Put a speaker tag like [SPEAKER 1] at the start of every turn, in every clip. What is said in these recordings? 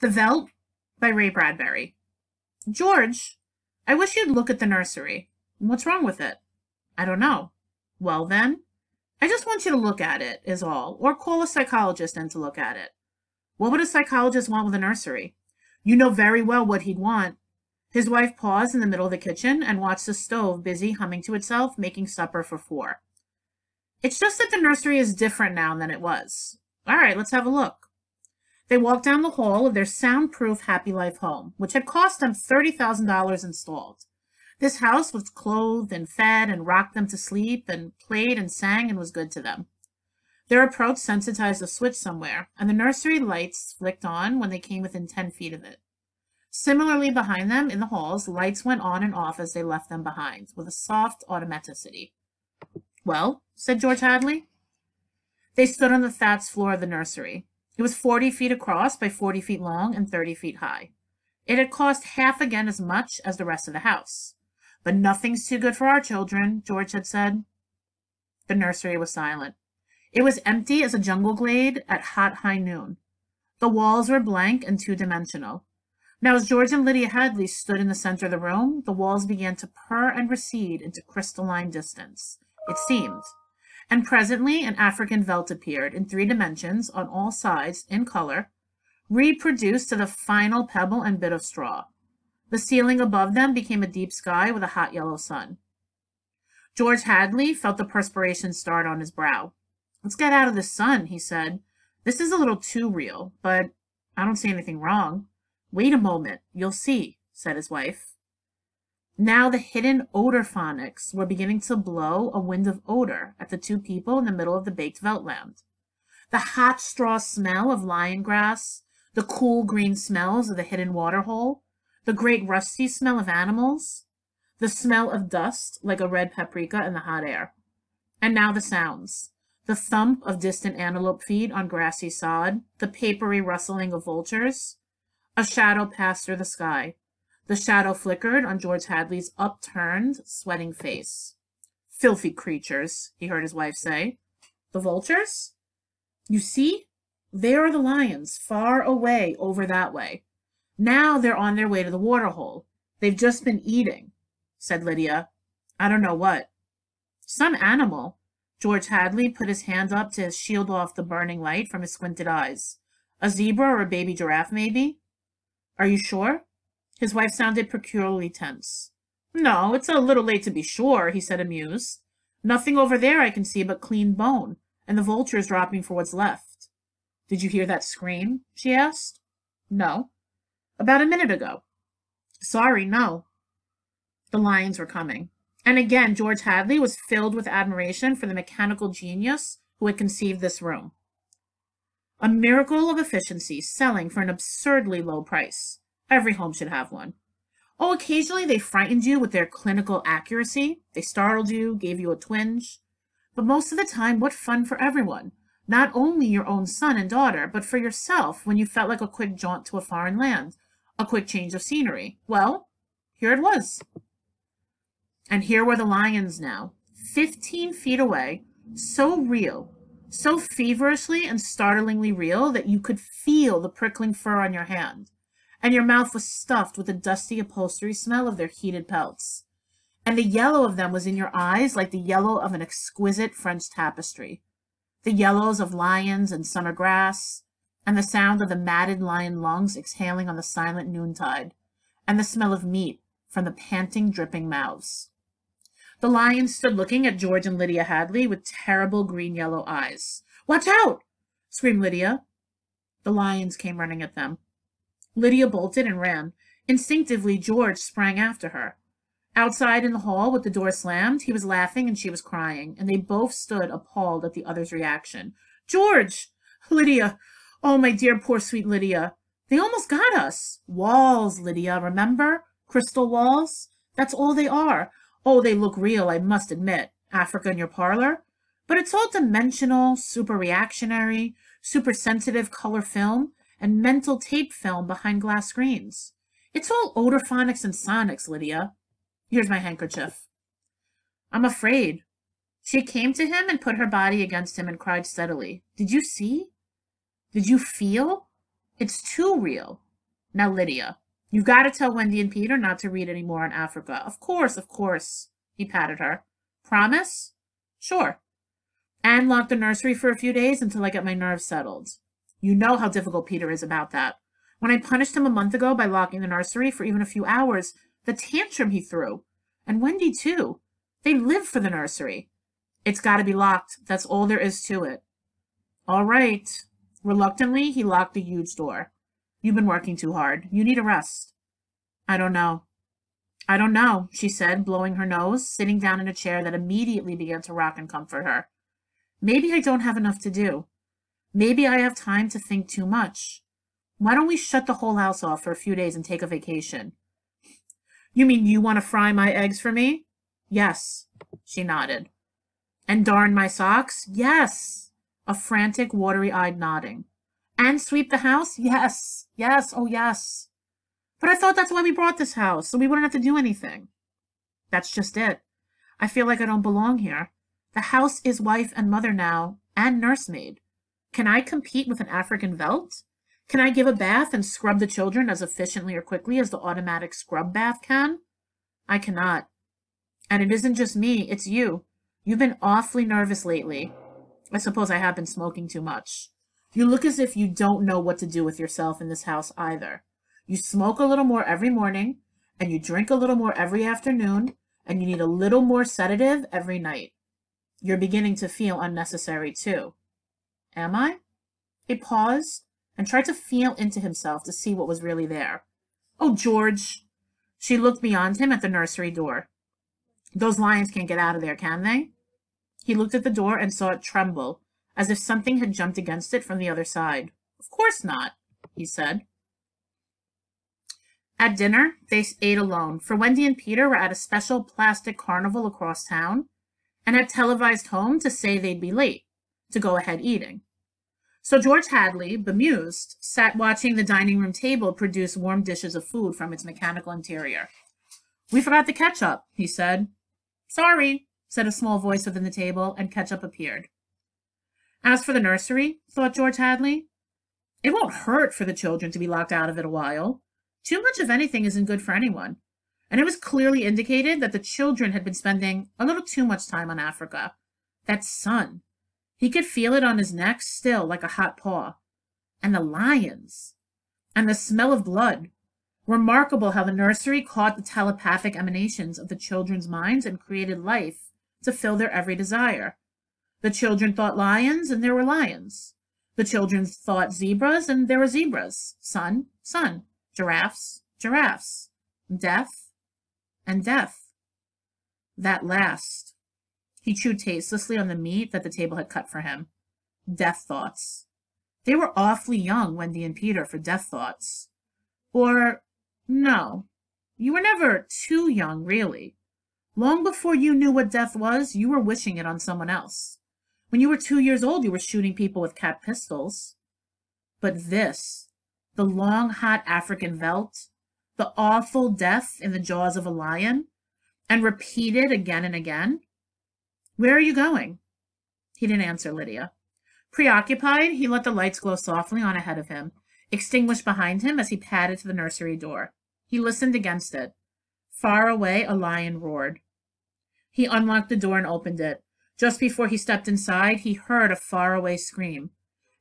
[SPEAKER 1] The Veldt by Ray Bradbury. George, I wish you'd look at the nursery. What's wrong with it? I don't know. Well, then, I just want you to look at it, is all, or call a psychologist in to look at it. What would a psychologist want with a nursery? You know very well what he'd want. His wife paused in the middle of the kitchen and watched the stove busy humming to itself, making supper for four. It's just that the nursery is different now than it was. All right, let's have a look. They walked down the hall of their soundproof Happy Life home, which had cost them $30,000 installed. This house was clothed and fed and rocked them to sleep and played and sang and was good to them. Their approach sensitized a switch somewhere, and the nursery lights flicked on when they came within 10 feet of it. Similarly, behind them in the halls, lights went on and off as they left them behind, with a soft automaticity. Well, said George Hadley. They stood on the thatched floor of the nursery. It was 40 feet across by 40 feet long and 30 feet high. It had cost half again as much as the rest of the house. But nothing's too good for our children, George had said. The nursery was silent. It was empty as a jungle glade at hot high noon. The walls were blank and two-dimensional. Now, as George and Lydia Hadley stood in the center of the room, the walls began to purr and recede into crystalline distance, it seemed. And presently an African veldt appeared in three dimensions on all sides in color, reproduced to the final pebble and bit of straw. The ceiling above them became a deep sky with a hot yellow sun. George Hadley felt the perspiration start on his brow. Let's get out of the sun, he said. This is a little too real, but I don't see anything wrong. Wait a moment, you'll see, said his wife. Now the hidden odorophonics were beginning to blow a wind of odor at the two people in the middle of the baked veldtland. The hot straw smell of lion grass, the cool green smells of the hidden waterhole, the great rusty smell of animals, the smell of dust like a red paprika in the hot air. And now the sounds. The thump of distant antelope feet on grassy sod, the papery rustling of vultures. A shadow passed through the sky. The shadow flickered on George Hadley's upturned, sweating face. Filthy creatures, he heard his wife say. The vultures? You see? There are the lions, far away over that way. Now they're on their way to the waterhole. They've just been eating, said Lydia. I don't know what. Some animal. George Hadley put his hand up to shield off the burning light from his squinted eyes. A zebra or a baby giraffe, maybe? Are you sure? His wife sounded peculiarly tense. No, it's a little late to be sure, he said amused. Nothing over there I can see but clean bone, and the vultures dropping for what's left. Did you hear that scream? she asked. No. About a minute ago. Sorry, no. The lions were coming. And again, George Hadley was filled with admiration for the mechanical genius who had conceived this room. A miracle of efficiency, selling for an absurdly low price. Every home should have one. Oh, occasionally they frightened you with their clinical accuracy. They startled you, gave you a twinge. But most of the time, what fun for everyone. Not only your own son and daughter, but for yourself when you felt like a quick jaunt to a foreign land, a quick change of scenery. Well, here it was. And here were the lions now, 15 feet away, so real, so feverishly and startlingly real that you could feel the prickling fur on your hand and your mouth was stuffed with the dusty upholstery smell of their heated pelts. And the yellow of them was in your eyes like the yellow of an exquisite French tapestry. The yellows of lions and summer grass, and the sound of the matted lion lungs exhaling on the silent noontide, and the smell of meat from the panting, dripping mouths. The lions stood looking at George and Lydia Hadley with terrible green-yellow eyes. Watch out! screamed Lydia. The lions came running at them. Lydia bolted and ran. Instinctively, George sprang after her. Outside in the hall, with the door slammed, he was laughing and she was crying, and they both stood appalled at the other's reaction. George! Lydia! Oh, my dear, poor, sweet Lydia! They almost got us! Walls, Lydia, remember? Crystal walls? That's all they are. Oh, they look real, I must admit. Africa in your parlor? But it's all dimensional, super reactionary, super sensitive color film and mental tape film behind glass screens. It's all odorophonics and sonics, Lydia. Here's my handkerchief. I'm afraid. She came to him and put her body against him and cried steadily. Did you see? Did you feel? It's too real. Now, Lydia, you've got to tell Wendy and Peter not to read any more on Africa. Of course, of course. He patted her. Promise? Sure. And lock the nursery for a few days until I get my nerves settled. You know how difficult Peter is about that. When I punished him a month ago by locking the nursery for even a few hours, the tantrum he threw. And Wendy, too. They live for the nursery. It's got to be locked. That's all there is to it. All right. Reluctantly, he locked the huge door. You've been working too hard. You need a rest. I don't know. I don't know, she said, blowing her nose, sitting down in a chair that immediately began to rock and comfort her. Maybe I don't have enough to do. Maybe I have time to think too much. Why don't we shut the whole house off for a few days and take a vacation? You mean you want to fry my eggs for me? Yes, she nodded. And darn my socks? Yes. A frantic, watery-eyed nodding. And sweep the house? Yes. Yes. Oh, yes. But I thought that's why we bought this house, so we wouldn't have to do anything. That's just it. I feel like I don't belong here. The house is wife and mother now, and nursemaid. Can I compete with an African Veldt? Can I give a bath and scrub the children as efficiently or quickly as the automatic scrub bath can? I cannot. And it isn't just me, it's you. You've been awfully nervous lately. I suppose I have been smoking too much. You look as if you don't know what to do with yourself in this house either. You smoke a little more every morning, and you drink a little more every afternoon, and you need a little more sedative every night. You're beginning to feel unnecessary too. Am I? He paused and tried to feel into himself to see what was really there. Oh, George! She looked beyond him at the nursery door. Those lions can't get out of there, can they? He looked at the door and saw it tremble, as if something had jumped against it from the other side. Of course not, he said. At dinner, they ate alone, for Wendy and Peter were at a special plastic carnival across town and had televised home to say they'd be late, to go ahead eating. So George Hadley, bemused, sat watching the dining room table produce warm dishes of food from its mechanical interior. We forgot the ketchup, he said. Sorry, said a small voice within the table, and ketchup appeared. As for the nursery, thought George Hadley, it won't hurt for the children to be locked out of it a while. Too much of anything isn't good for anyone. And it was clearly indicated that the children had been spending a little too much time on Africa. That sun, he could feel it on his neck still like a hot paw. And the lions. And the smell of blood. Remarkable how the nursery caught the telepathic emanations of the children's minds and created life to fill their every desire. The children thought lions, and there were lions. The children thought zebras, and there were zebras. Sun, sun. Giraffes, giraffes. Death, and death. That last he chewed tastelessly on the meat that the table had cut for him. Death thoughts. They were awfully young, Wendy and Peter, for death thoughts. Or, no, you were never too young, really. Long before you knew what death was, you were wishing it on someone else. When you were two years old, you were shooting people with cat pistols. But this, the long, hot African veldt, the awful death in the jaws of a lion, and repeated again and again, where are you going? He didn't answer Lydia. Preoccupied, he let the lights glow softly on ahead of him, extinguished behind him as he padded to the nursery door. He listened against it. Far away, a lion roared. He unlocked the door and opened it. Just before he stepped inside, he heard a faraway scream,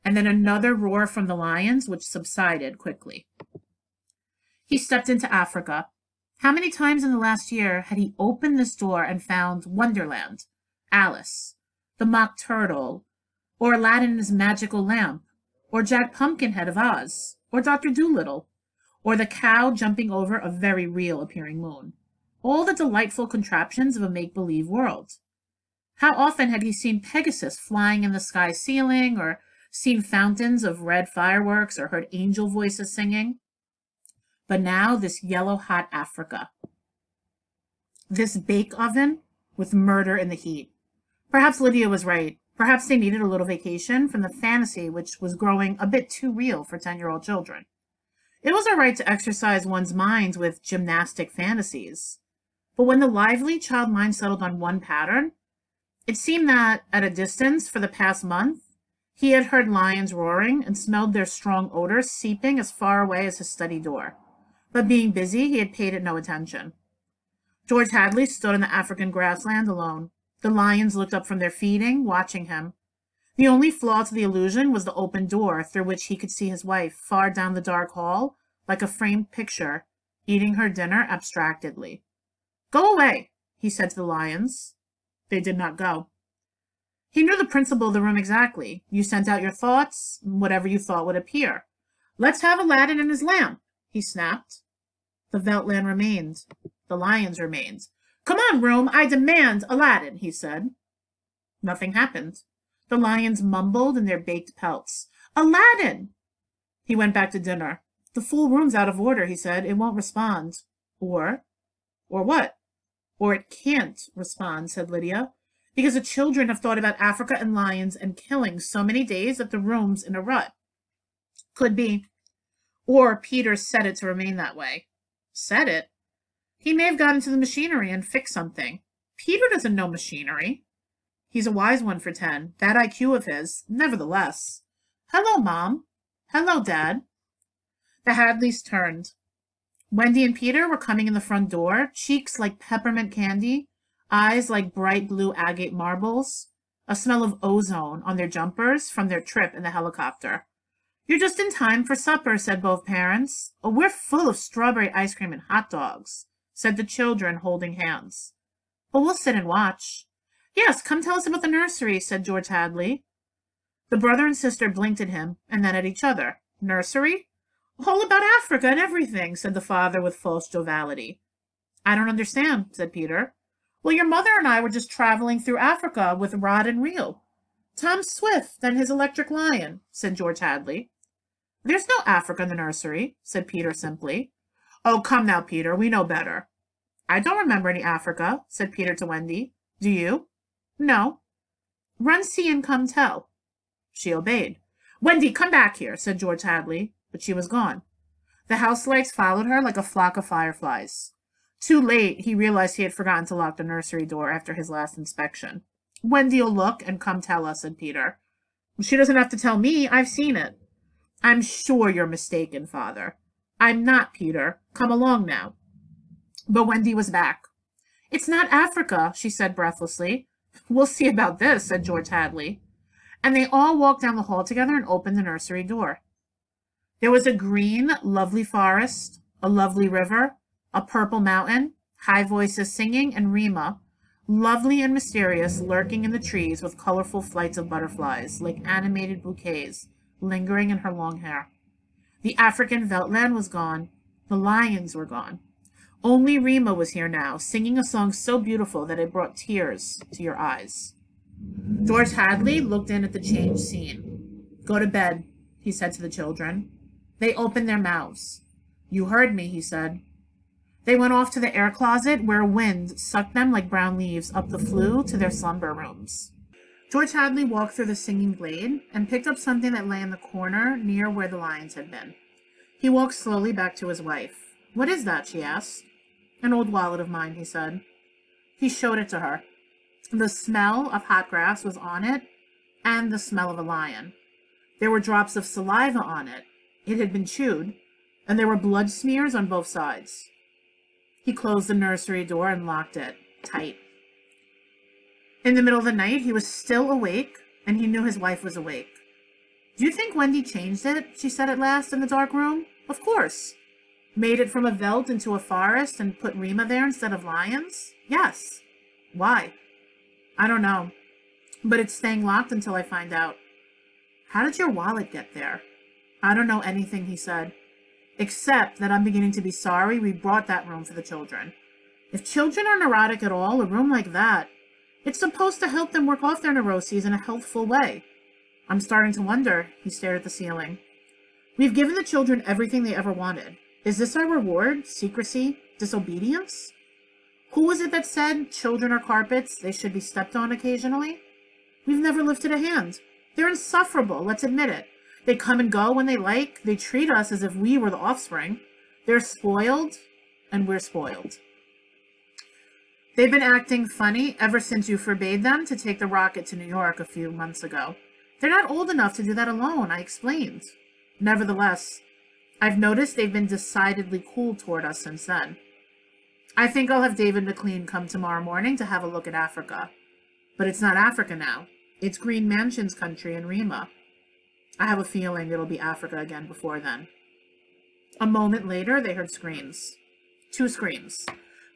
[SPEAKER 1] and then another roar from the lions, which subsided quickly. He stepped into Africa. How many times in the last year had he opened this door and found Wonderland, Alice, the Mock Turtle, or Aladdin and his magical lamp, or Jack Pumpkinhead of Oz, or Dr. Dolittle, or the cow jumping over a very real appearing moon. All the delightful contraptions of a make-believe world. How often had he seen Pegasus flying in the sky ceiling, or seen fountains of red fireworks, or heard angel voices singing? But now this yellow-hot Africa. This bake oven with murder in the heat. Perhaps Lydia was right. Perhaps they needed a little vacation from the fantasy which was growing a bit too real for 10-year-old children. It was all right to exercise one's minds with gymnastic fantasies. But when the lively child mind settled on one pattern, it seemed that, at a distance for the past month, He had heard lions roaring and smelled their strong odor seeping as far away as his study door. But being busy, he had paid it no attention. George Hadley stood in the African grassland alone. The lions looked up from their feeding, watching him. The only flaw to the illusion was the open door through which he could see his wife far down the dark hall, like a framed picture, eating her dinner abstractedly. Go away, he said to the lions. They did not go. He knew the principle of the room exactly. You sent out your thoughts, whatever you thought would appear. Let's have Aladdin and his lamp, he snapped. The Veldtland remained. The lions remained. Come on, room, I demand Aladdin, he said. Nothing happened. The lions mumbled in their baked pelts. Aladdin! He went back to dinner. The full room's out of order, he said. It won't respond. Or, or what? Or it can't respond, said Lydia, because the children have thought about Africa and lions and killing so many days that the room's in a rut. Could be. Or Peter said it to remain that way. Said it? He may have got into the machinery and fixed something. Peter doesn't know machinery. He's a wise one for ten. That IQ of his, nevertheless. Hello, Mom. Hello, Dad. The Hadleys turned. Wendy and Peter were coming in the front door, cheeks like peppermint candy, eyes like bright blue agate marbles, a smell of ozone on their jumpers from their trip in the helicopter. You're just in time for supper, said both parents. Oh, we're full of strawberry ice cream and hot dogs, said the children, holding hands. But we'll sit and watch. Yes, come tell us about the nursery, said George Hadley. The brother and sister blinked at him and then at each other. Nursery? All about Africa and everything, said the father with false joviality. I don't understand, said Peter. Well, your mother and I were just traveling through Africa with rod and reel. Tom Swift and his electric lion, said George Hadley. There's no Africa in the nursery, said Peter simply. Oh, come now, Peter, we know better. I don't remember any Africa, said Peter to Wendy. Do you? No. Run see and come tell. She obeyed. Wendy, come back here, said George Hadley, but she was gone. The house lights followed her like a flock of fireflies. Too late, he realized he had forgotten to lock the nursery door after his last inspection. Wendy'll look and come tell us, said Peter. She doesn't have to tell me. I've seen it. I'm sure you're mistaken, father. I'm not, Peter. Come along now. But Wendy was back. It's not Africa, she said breathlessly. We'll see about this, said George Hadley. And they all walked down the hall together and opened the nursery door. There was a green, lovely forest, a lovely river, a purple mountain, high voices singing, and Rima, lovely and mysterious, lurking in the trees with colorful flights of butterflies, like animated bouquets, lingering in her long hair. The African Veldtland was gone. The lions were gone. Only Rima was here now, singing a song so beautiful that it brought tears to your eyes. George Hadley looked in at the changed scene. Go to bed, he said to the children. They opened their mouths. You heard me, he said. They went off to the air closet where wind sucked them like brown leaves up the flue to their slumber rooms. George Hadley walked through the singing glade and picked up something that lay in the corner near where the lions had been. He walked slowly back to his wife. What is that? she asked. An old wallet of mine, he said. He showed it to her. The smell of hot grass was on it, and the smell of a lion. There were drops of saliva on it. It had been chewed, and there were blood smears on both sides. He closed the nursery door and locked it tight. In the middle of the night, he was still awake, and he knew his wife was awake. Do you think Wendy changed it? she said at last in the dark room. Of course. Made it from a veldt into a forest and put Rima there instead of lions? Yes. Why? I don't know. But it's staying locked until I find out. How did your wallet get there? I don't know anything, he said except that I'm beginning to be sorry we brought that room for the children. If children are neurotic at all, a room like that, it's supposed to help them work off their neuroses in a healthful way. I'm starting to wonder, he stared at the ceiling. We've given the children everything they ever wanted. Is this our reward? Secrecy? Disobedience? Who was it that said children are carpets, they should be stepped on occasionally? We've never lifted a hand. They're insufferable, let's admit it. They come and go when they like. They treat us as if we were the offspring. They're spoiled, and we're spoiled. They've been acting funny ever since you forbade them to take the rocket to New York a few months ago. They're not old enough to do that alone, I explained. Nevertheless, I've noticed they've been decidedly cool toward us since then. I think I'll have David McLean come tomorrow morning to have a look at Africa. But it's not Africa now. It's Green Mansions country in Rima. I have a feeling it'll be Africa again before then. A moment later, they heard screams. Two screams.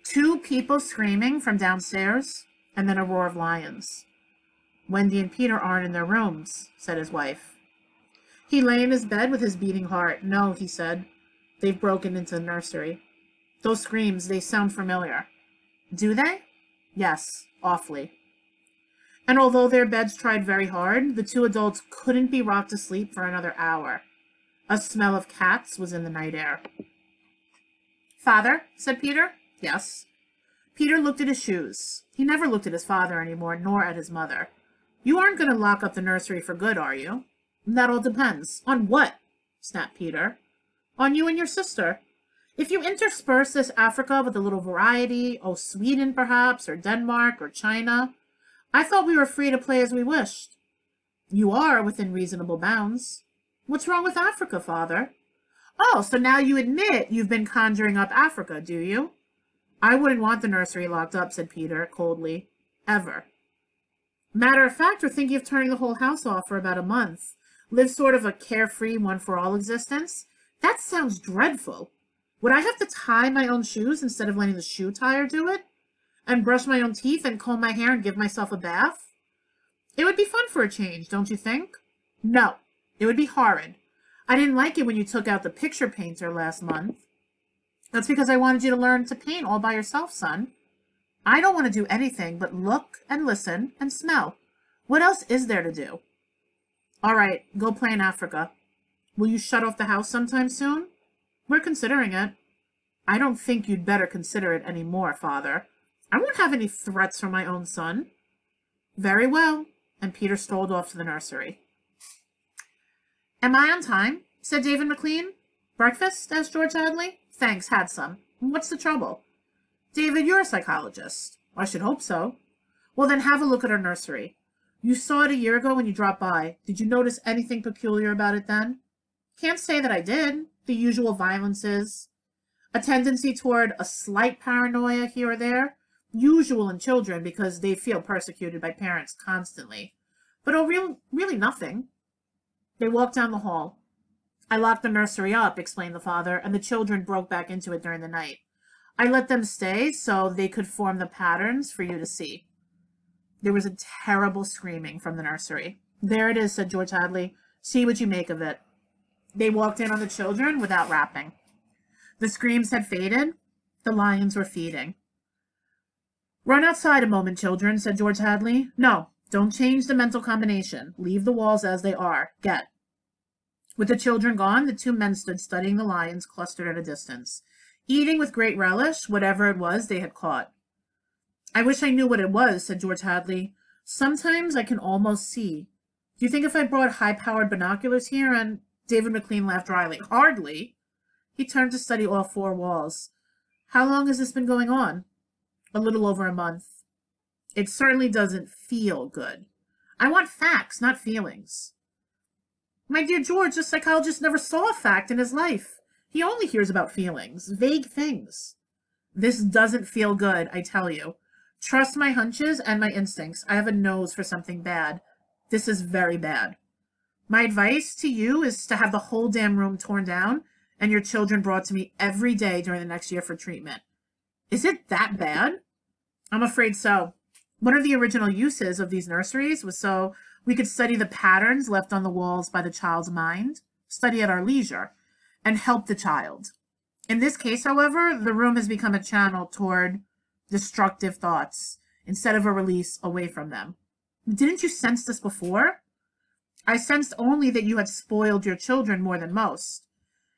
[SPEAKER 1] Two people screaming from downstairs, and then a roar of lions. Wendy and Peter aren't in their rooms, said his wife. He lay in his bed with his beating heart. No, he said. They've broken into the nursery. Those screams, they sound familiar. Do they? Yes, awfully. And although their beds tried very hard, the two adults couldn't be rocked to sleep for another hour. A smell of cats was in the night air. Father, said Peter. Yes. Peter looked at his shoes. He never looked at his father anymore, nor at his mother. You aren't going to lock up the nursery for good, are you? That all depends. On what? snapped Peter. On you and your sister. If you intersperse this Africa with a little variety, oh, Sweden perhaps, or Denmark, or China, I thought we were free to play as we wished. You are within reasonable bounds. What's wrong with Africa, father? Oh, so now you admit you've been conjuring up Africa, do you? I wouldn't want the nursery locked up, said Peter coldly. Ever. Matter of fact, we're thinking of turning the whole house off for about a month. Live sort of a carefree, one-for-all existence. That sounds dreadful. Would I have to tie my own shoes instead of letting the shoe tire do it? And brush my own teeth and comb my hair and give myself a bath? It would be fun for a change, don't you think? No, it would be horrid. I didn't like it when you took out the picture painter last month. That's because I wanted you to learn to paint all by yourself, son. I don't want to do anything but look and listen and smell. What else is there to do? All right, go play in Africa. Will you shut off the house sometime soon? We're considering it. I don't think you'd better consider it any more, father. I won't have any threats from my own son. Very well. And Peter strolled off to the nursery. Am I on time? said David McLean. Breakfast? asked George Hadley. Thanks, had some. What's the trouble? David, you're a psychologist. I should hope so. Well, then have a look at our nursery. You saw it a year ago when you dropped by. Did you notice anything peculiar about it then? Can't say that I did the usual violences, a tendency toward a slight paranoia here or there, usual in children because they feel persecuted by parents constantly, but oh, real, really nothing. They walked down the hall. I locked the nursery up, explained the father, and the children broke back into it during the night. I let them stay so they could form the patterns for you to see. There was a terrible screaming from the nursery. There it is, said George Hadley. See what you make of it. They walked in on the children without rapping. The screams had faded. The lions were feeding. Run outside a moment, children, said George Hadley. No, don't change the mental combination. Leave the walls as they are. Get. With the children gone, the two men stood studying the lions clustered at a distance, eating with great relish whatever it was they had caught. I wish I knew what it was, said George Hadley. Sometimes I can almost see. Do you think if I brought high-powered binoculars here and David McLean laughed dryly. Hardly. He turned to study all four walls. How long has this been going on? A little over a month. It certainly doesn't feel good. I want facts, not feelings. My dear George, the psychologist never saw a fact in his life. He only hears about feelings, vague things. This doesn't feel good, I tell you. Trust my hunches and my instincts. I have a nose for something bad. This is very bad. My advice to you is to have the whole damn room torn down and your children brought to me every day during the next year for treatment. Is it that bad? I'm afraid so. One of the original uses of these nurseries was so we could study the patterns left on the walls by the child's mind, study at our leisure, and help the child. In this case, however, the room has become a channel toward destructive thoughts instead of a release away from them. Didn't you sense this before? I sensed only that you had spoiled your children more than most.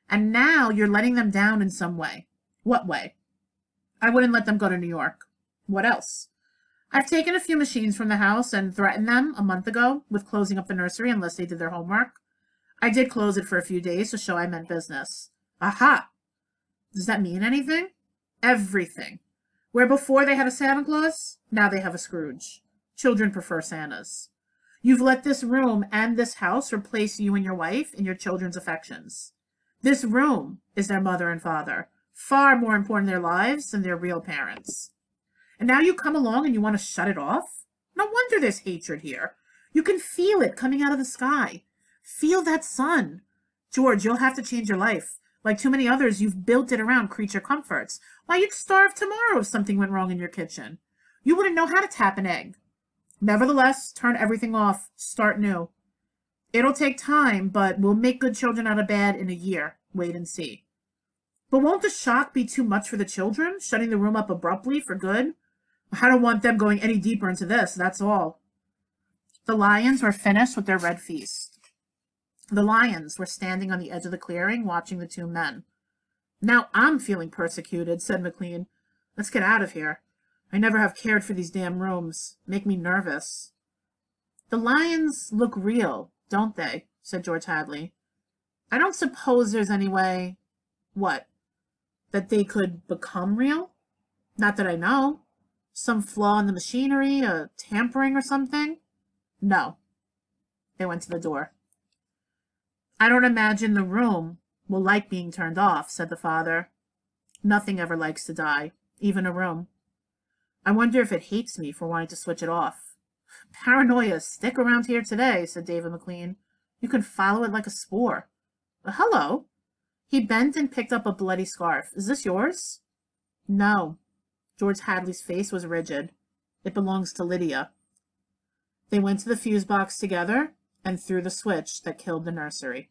[SPEAKER 1] And now you're letting them down in some way. What way? I wouldn't let them go to New York. What else? I've taken a few machines from the house and threatened them a month ago with closing up the nursery unless they did their homework. I did close it for a few days to show I meant business. Aha! Does that mean anything? Everything. Where before they had a Santa Claus, now they have a Scrooge. Children prefer Santas. You've let this room and this house replace you and your wife in your children's affections. This room is their mother and father, far more important in their lives than their real parents. And now you come along and you want to shut it off? No wonder there's hatred here. You can feel it coming out of the sky. Feel that sun. George, you'll have to change your life. Like too many others, you've built it around creature comforts. Why, you'd starve tomorrow if something went wrong in your kitchen. You wouldn't know how to tap an egg. Nevertheless, turn everything off. Start new. It'll take time, but we'll make good children out of bad in a year. Wait and see. But won't the shock be too much for the children, shutting the room up abruptly for good? I don't want them going any deeper into this, that's all. The lions were finished with their red feast. The lions were standing on the edge of the clearing, watching the two men. Now I'm feeling persecuted, said McLean. Let's get out of here. I never have cared for these damn rooms. Make me nervous. The lions look real, don't they? said George Hadley. I don't suppose there's any way. What? That they could become real? Not that I know. Some flaw in the machinery, a tampering or something? No. They went to the door. I don't imagine the room will like being turned off, said the father. Nothing ever likes to die, even a room. I wonder if it hates me for wanting to switch it off. Paranoia, stick around here today, said David McLean. You can follow it like a spore. Hello. He bent and picked up a bloody scarf. Is this yours? No. George Hadley's face was rigid. It belongs to Lydia. They went to the fuse box together and threw the switch that killed the nursery.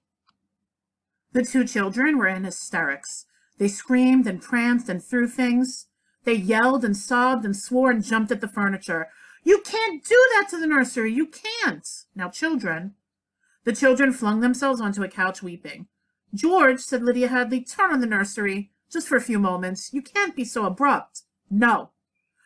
[SPEAKER 1] The two children were in hysterics. They screamed and pranced and threw things. They yelled and sobbed and swore and jumped at the furniture. You can't do that to the nursery. You can't. Now, children. The children flung themselves onto a couch weeping. George, said Lydia Hadley, turn on the nursery. Just for a few moments. You can't be so abrupt. No.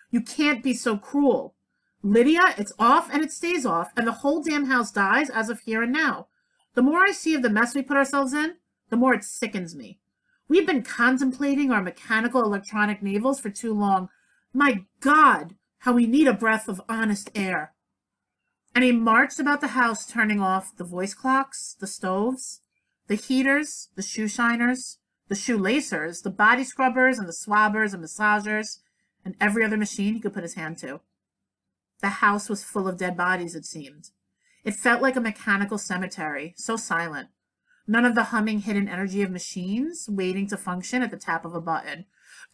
[SPEAKER 1] You can't be so cruel. Lydia, it's off and it stays off, and the whole damn house dies as of here and now. The more I see of the mess we put ourselves in, the more it sickens me. We've been contemplating our mechanical electronic navels for too long. My God, how we need a breath of honest air. And he marched about the house, turning off the voice clocks, the stoves, the heaters, the shoe shiners, the shoelacers, the body scrubbers, and the swabbers and massagers, and every other machine he could put his hand to. The house was full of dead bodies, it seemed. It felt like a mechanical cemetery, so silent. None of the humming hidden energy of machines waiting to function at the tap of a button.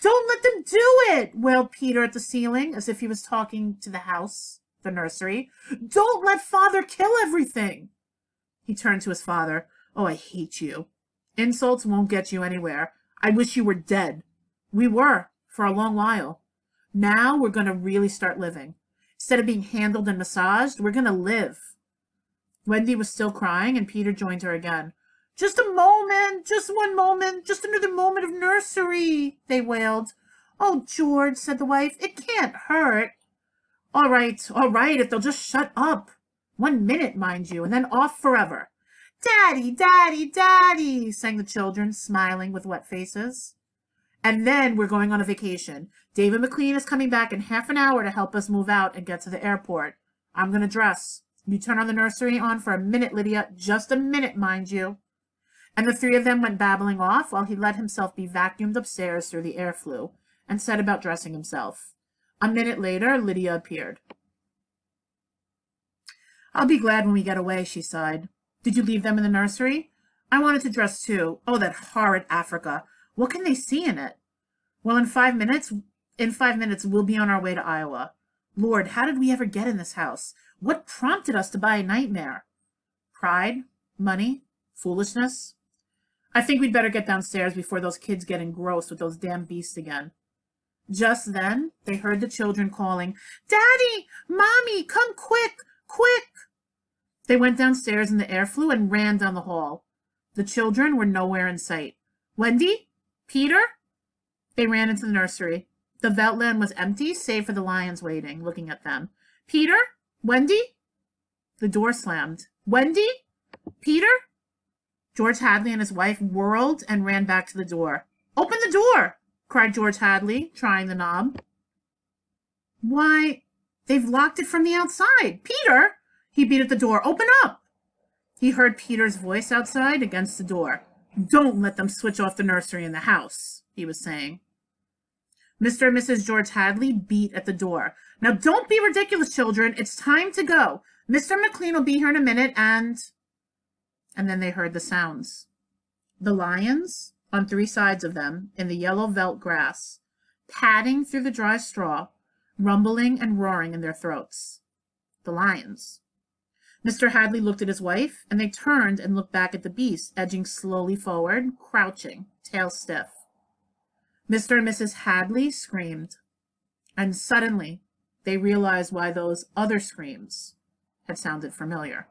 [SPEAKER 1] Don't let them do it, wailed Peter at the ceiling, as if he was talking to the house, the nursery. Don't let father kill everything. He turned to his father. Oh, I hate you. Insults won't get you anywhere. I wish you were dead. We were, for a long while. Now we're going to really start living. Instead of being handled and massaged, we're going to live. Wendy was still crying, and Peter joined her again. Just a moment, just one moment, just another moment of nursery, they wailed. Oh, George, said the wife, it can't hurt. All right, all right, if they'll just shut up. One minute, mind you, and then off forever. Daddy, daddy, daddy, sang the children, smiling with wet faces. And then we're going on a vacation. David McLean is coming back in half an hour to help us move out and get to the airport. I'm going to dress. You turn on the nursery on for a minute, Lydia. Just a minute, mind you and the three of them went babbling off while he let himself be vacuumed upstairs through the air flue and set about dressing himself. A minute later, Lydia appeared. I'll be glad when we get away, she sighed. Did you leave them in the nursery? I wanted to dress too. Oh, that horrid Africa. What can they see in it? Well, in five minutes, in five minutes, we'll be on our way to Iowa. Lord, how did we ever get in this house? What prompted us to buy a nightmare? Pride? Money? Foolishness? I think we'd better get downstairs before those kids get engrossed with those damn beasts again. Just then, they heard the children calling, Daddy! Mommy! Come quick! Quick! They went downstairs in the air flue and ran down the hall. The children were nowhere in sight. Wendy? Peter? They ran into the nursery. The Veldtland was empty, save for the lions waiting, looking at them. Peter? Wendy? The door slammed. Wendy? Peter? George Hadley and his wife whirled and ran back to the door. Open the door! cried George Hadley, trying the knob. Why, they've locked it from the outside. Peter, He beat at the door. Open up! He heard Peter's voice outside against the door. Don't let them switch off the nursery in the house, he was saying. Mr. and Mrs. George Hadley beat at the door. Now don't be ridiculous, children. It's time to go. Mr. McLean will be here in a minute and... And then they heard the sounds. The lions, on three sides of them, in the yellow veldt grass, padding through the dry straw, rumbling and roaring in their throats. The lions. Mr. Hadley looked at his wife, and they turned and looked back at the beast, edging slowly forward, crouching, tail stiff. Mr. and Mrs. Hadley screamed, and suddenly they realized why those other screams had sounded familiar.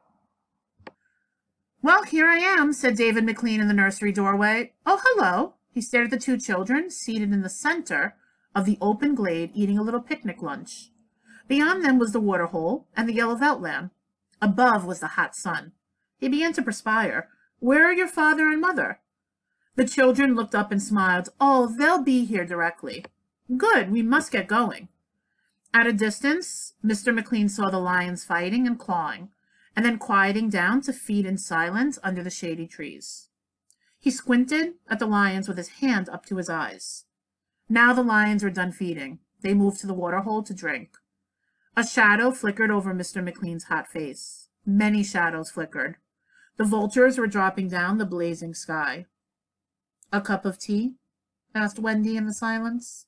[SPEAKER 1] Well, here I am, said David McLean in the nursery doorway. Oh, hello. He stared at the two children, seated in the center of the open glade, eating a little picnic lunch. Beyond them was the waterhole and the yellow veldtland. Above was the hot sun. He began to perspire. Where are your father and mother? The children looked up and smiled. Oh, they'll be here directly. Good, we must get going. At a distance, Mr. McLean saw the lions fighting and clawing, and then quieting down to feed in silence under the shady trees. He squinted at the lions with his hand up to his eyes. Now the lions were done feeding. They moved to the waterhole to drink. A shadow flickered over Mr. McLean's hot face. Many shadows flickered. The vultures were dropping down the blazing sky. A cup of tea? asked Wendy in the silence.